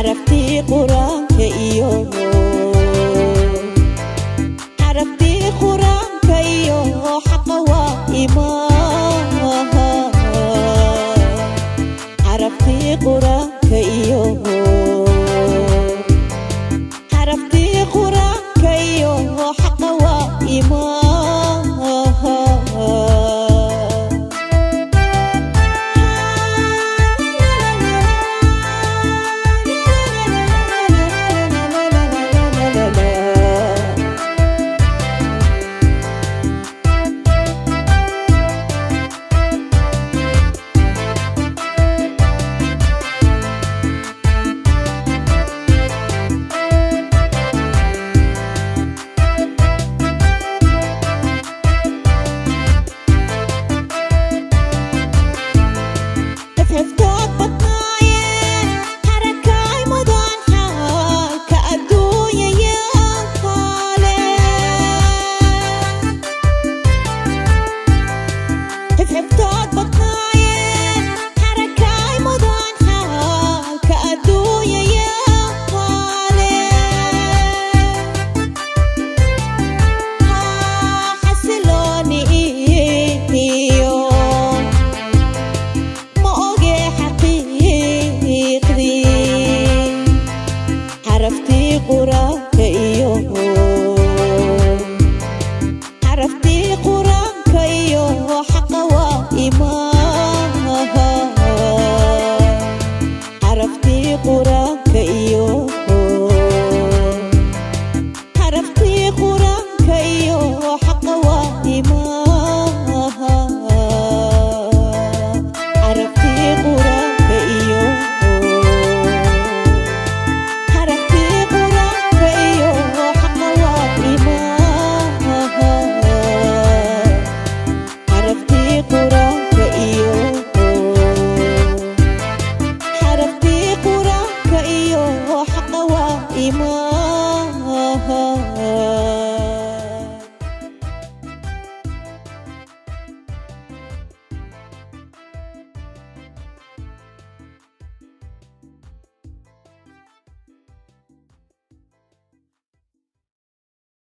عرفتي قرانك يوم عرفتي غراب mơ